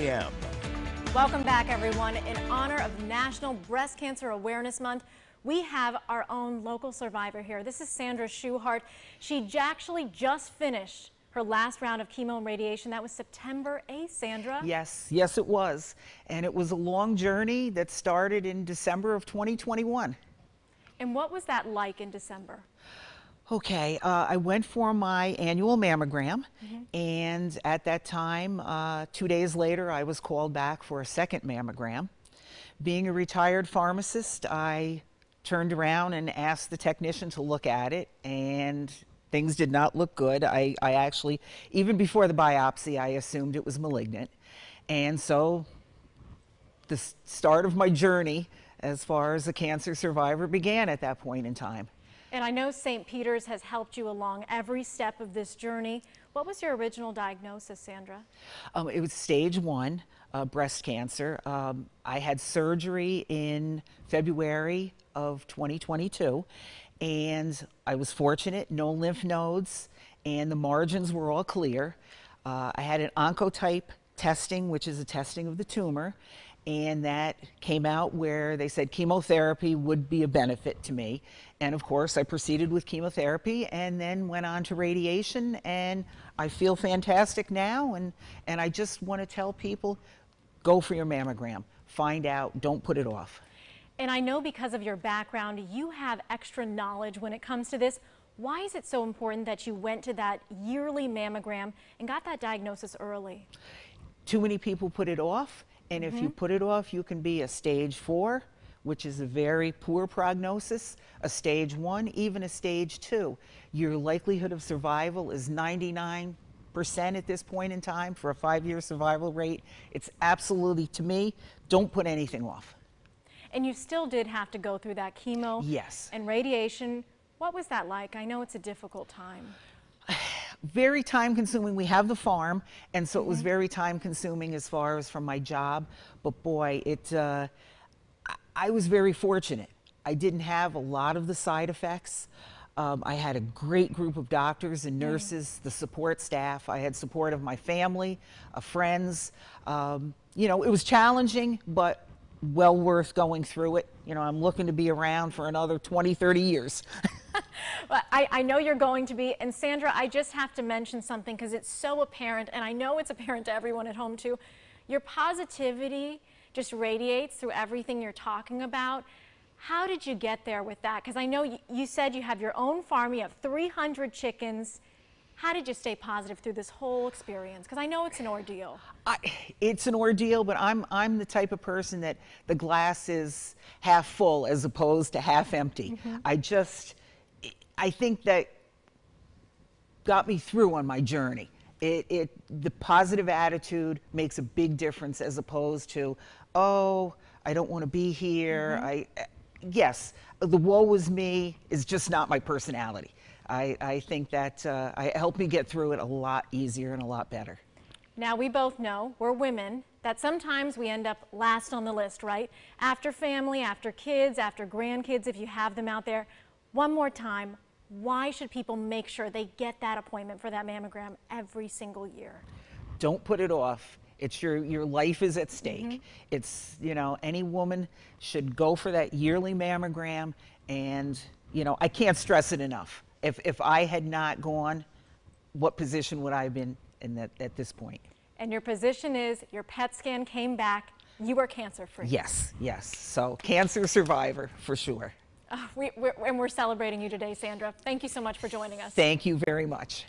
p.m. Welcome back, everyone. In honor of National Breast Cancer Awareness Month, we have our own local survivor here. This is Sandra Schuhart. She actually just finished her last round of chemo and radiation. That was September 8th, Sandra. Yes, yes, it was. And it was a long journey that started in December of 2021. And what was that like in December? Okay, uh, I went for my annual mammogram, and at that time, uh, two days later, I was called back for a second mammogram. Being a retired pharmacist, I turned around and asked the technician to look at it, and things did not look good. I, I actually, even before the biopsy, I assumed it was malignant. And so the start of my journey as far as a cancer survivor began at that point in time. And I know St. Peter's has helped you along every step of this journey. What was your original diagnosis, Sandra? Um, it was stage one uh, breast cancer. Um, I had surgery in February of 2022, and I was fortunate, no lymph nodes, and the margins were all clear. Uh, I had an oncotype testing, which is a testing of the tumor, and that came out where they said chemotherapy would be a benefit to me. And of course, I proceeded with chemotherapy and then went on to radiation, and I feel fantastic now. And, and I just want to tell people go for your mammogram, find out, don't put it off. And I know because of your background, you have extra knowledge when it comes to this. Why is it so important that you went to that yearly mammogram and got that diagnosis early? Too many people put it off, and if you mm-hmm. put it off, you can be a stage four, which is a very poor prognosis, a stage one, even a stage two. Your likelihood of survival is 99% at this point in time for a five year survival rate. It's absolutely, to me, don't put anything off. And you still did have to go through that chemo Yes. and radiation. What was that like? I know it's a difficult time. Very time consuming. We have the farm, and so it was very time consuming as far as from my job. But boy, it uh, I- was very fortunate. I didn't have a lot of the side effects. Um, I had a great group of doctors and nurses, the support staff. I had support of my family, of friends. Um, you know, it was challenging, but well worth going through it. You know, I'm looking to be around for another 20, 30 years. Well, I, I know you're going to be. And Sandra, I just have to mention something because it's so apparent, and I know it's apparent to everyone at home too. Your positivity just radiates through everything you're talking about. How did you get there with that? Because I know you, you said you have your own farm, you have 300 chickens. How did you stay positive through this whole experience? Because I know it's an ordeal. I, it's an ordeal, but I'm I'm the type of person that the glass is half full as opposed to half empty. Mm-hmm. I just I think that got me through on my journey. It, it the positive attitude makes a big difference as opposed to oh I don't want to be here. I yes the woe is me is just not my personality. I, I think that uh, I helped me get through it a lot easier and a lot better. Now, we both know, we're women, that sometimes we end up last on the list, right? After family, after kids, after grandkids, if you have them out there. One more time, why should people make sure they get that appointment for that mammogram every single year? don't put it off. It's your your life is at stake. Mm-hmm. It's you know any woman should go for that yearly mammogram, and you know I can't stress it enough. If if I had not gone, what position would I have been in that at this point? And your position is your PET scan came back, you are cancer free. Yes, yes. So cancer survivor for sure. Uh, we, we're, and we're celebrating you today, Sandra. Thank you so much for joining us. Thank you very much.